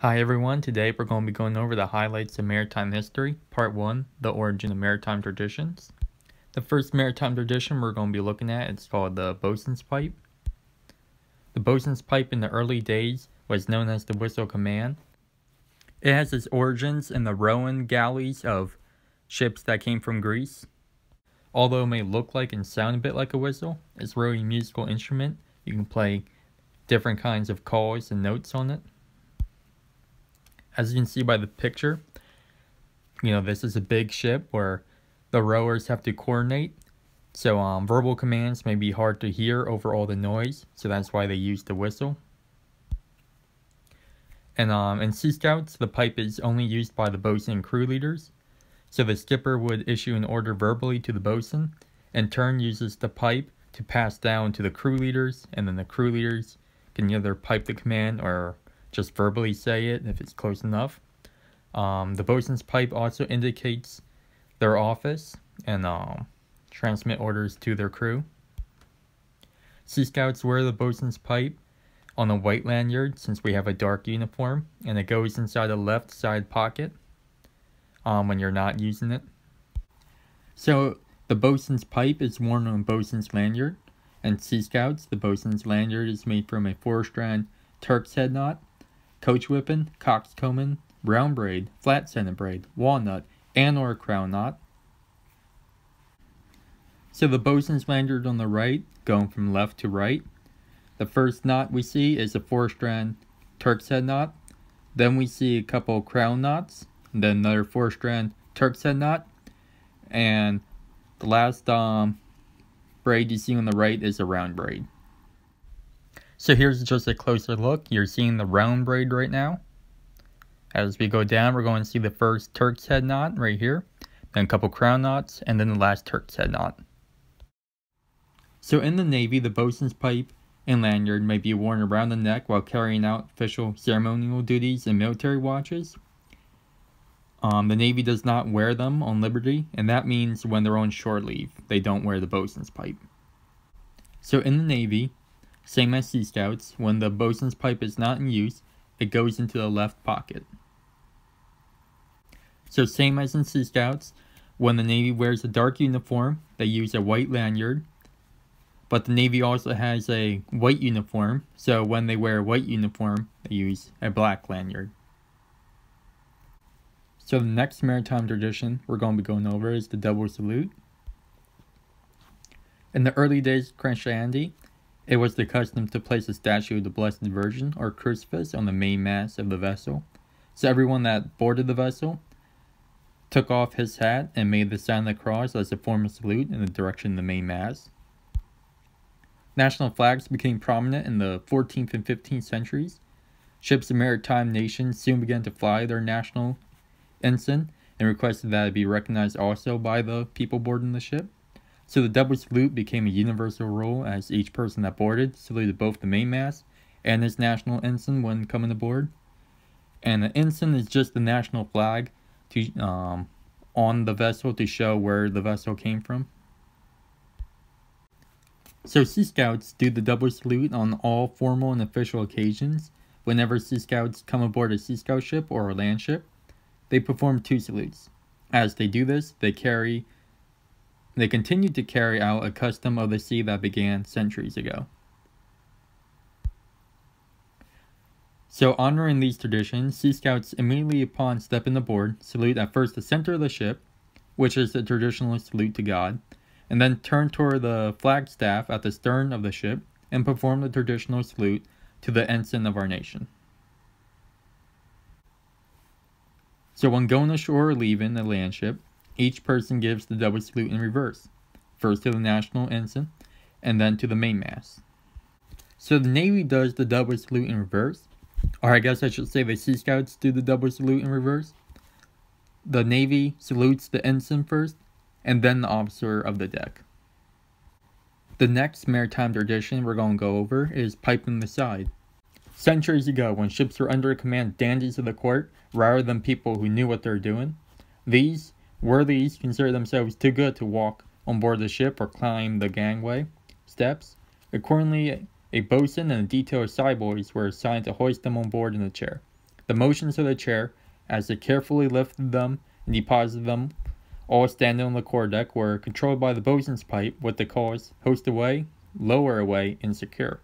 Hi everyone, today we're going to be going over the highlights of maritime history, part 1, the origin of maritime traditions. The first maritime tradition we're going to be looking at is called the bosun's pipe. The bosun's pipe in the early days was known as the whistle command. It has its origins in the rowing galleys of ships that came from Greece. Although it may look like and sound a bit like a whistle, it's really a musical instrument. You can play different kinds of calls and notes on it. As you can see by the picture, you know, this is a big ship where the rowers have to coordinate. So um, verbal commands may be hard to hear over all the noise, so that's why they use the whistle. And um, in Sea Scouts, the pipe is only used by the bosun crew leaders. So the skipper would issue an order verbally to the bosun, and turn uses the pipe to pass down to the crew leaders, and then the crew leaders can either pipe the command or just verbally say it if it's close enough. Um, the bosun's pipe also indicates their office and um, transmit orders to their crew. Sea Scouts wear the bosun's pipe on a white lanyard since we have a dark uniform and it goes inside the left side pocket um, when you're not using it. So the bosun's pipe is worn on bosun's lanyard and Sea Scouts the bosun's lanyard is made from a four strand Turk's head knot coach coxcombing, round braid, flat sennit braid, wall knot, and or crown knot. So the bosun's lanyard on the right, going from left to right. The first knot we see is a four strand Turk's head knot. Then we see a couple crown knots, then another four strand Turk's head knot. And the last um, braid you see on the right is a round braid. So here's just a closer look. You're seeing the round braid right now. As we go down, we're going to see the first Turk's head knot right here, then a couple crown knots, and then the last Turk's head knot. So in the Navy, the bosun's pipe and lanyard may be worn around the neck while carrying out official ceremonial duties and military watches. Um, the Navy does not wear them on liberty, and that means when they're on shore leave, they don't wear the bosun's pipe. So in the Navy, same as Sea Scouts, when the bosun's pipe is not in use, it goes into the left pocket. So same as in Sea Scouts, when the Navy wears a dark uniform, they use a white lanyard. But the Navy also has a white uniform, so when they wear a white uniform, they use a black lanyard. So the next maritime tradition we're going to be going over is the double salute. In the early days of Christianity, it was the custom to place a statue of the Blessed Virgin or crucifix on the main mast of the vessel. So everyone that boarded the vessel took off his hat and made the sign of the cross as a form of salute in the direction of the main mast. National flags became prominent in the 14th and 15th centuries. Ships of maritime nations soon began to fly their national ensign and requested that it be recognized also by the people boarding the ship. So the double salute became a universal rule as each person that boarded saluted both the mainmast and his national ensign when coming aboard. And the ensign is just the national flag to um, on the vessel to show where the vessel came from. So Sea Scouts do the double salute on all formal and official occasions. Whenever Sea Scouts come aboard a Sea Scout ship or a land ship, they perform two salutes. As they do this, they carry they continued to carry out a custom of the sea that began centuries ago. So, honoring these traditions, Sea Scouts immediately upon stepping aboard salute at first the center of the ship, which is the traditional salute to God, and then turn toward the flagstaff at the stern of the ship and perform the traditional salute to the ensign of our nation. So, when going ashore or leaving the land ship, each person gives the double salute in reverse, first to the national ensign, and then to the mainmast. So the Navy does the double salute in reverse, or I guess I should say the Sea Scouts do the double salute in reverse. The Navy salutes the ensign first, and then the officer of the deck. The next maritime tradition we're going to go over is piping the side. Centuries ago, when ships were under command dandies of the court rather than people who knew what they were doing, these Worthies consider themselves too good to walk on board the ship or climb the gangway steps. Accordingly, a bosun and a detail of boys were assigned to hoist them on board in a chair. The motions of the chair, as they carefully lifted them and deposited them, all standing on the quarter deck, were controlled by the bosun's pipe with the calls hoist away, lower away, and secure.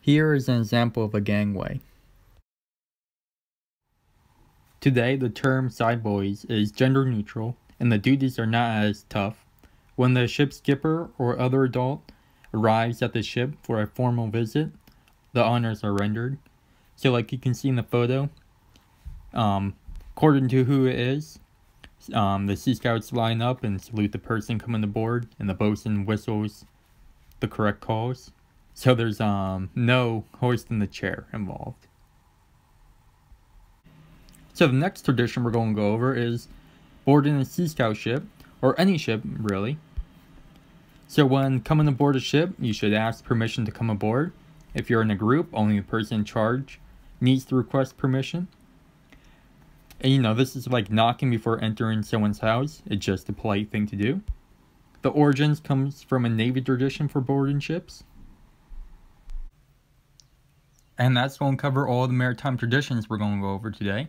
Here is an example of a gangway. Today, the term side boys is gender neutral and the duties are not as tough. When the ship skipper or other adult arrives at the ship for a formal visit, the honors are rendered. So, like you can see in the photo, um, according to who it is, um, the Sea Scouts line up and salute the person coming aboard, and the bosun whistles the correct calls. So there's um no hoisting the chair involved. So the next tradition we're going to go over is boarding a Sea Scout ship, or any ship really. So when coming aboard a ship, you should ask permission to come aboard. If you're in a group, only the person in charge needs to request permission. And you know, this is like knocking before entering someone's house. It's just a polite thing to do. The origins comes from a Navy tradition for boarding ships. And that's going to cover all the maritime traditions we're going to go over today.